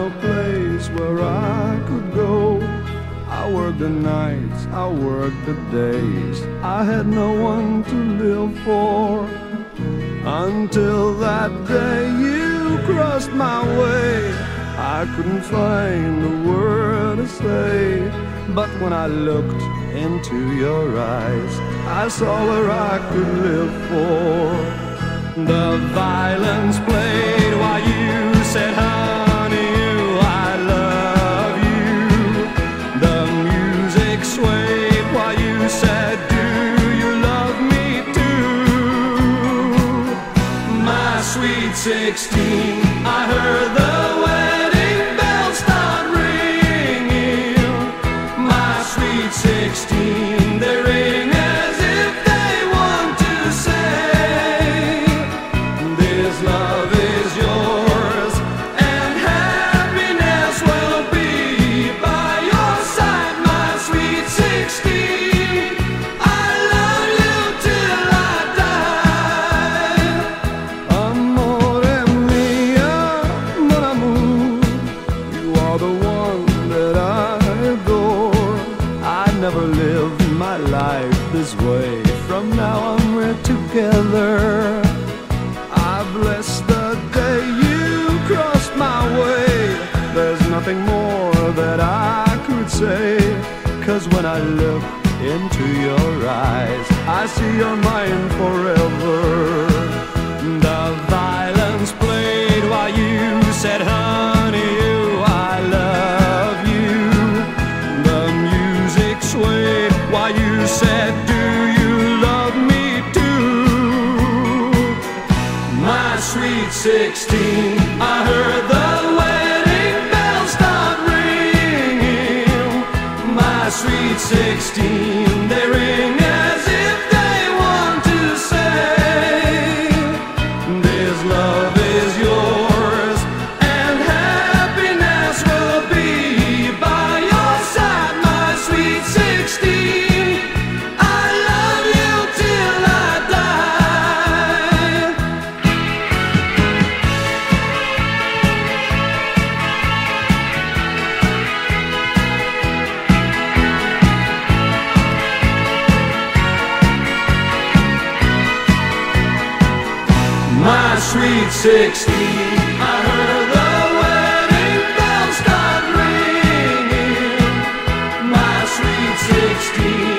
no place where I could go. I worked the nights, I worked the days. I had no one to live for. Until that day you crossed my way. I couldn't find a word to say. But when I looked into your eyes, I saw where I could live for. The violence played while you said, 16, I heard the wedding bells start ringing. My sweet 16, this way. From now on, we're together. I bless the day you crossed my way. There's nothing more that I could say. Cause when I look into your eyes, I see you're mine forever. 16, I heard the wedding bells start ringing. My sweet 16, sweet 16. I heard the wedding bells start ringing, my sweet 16.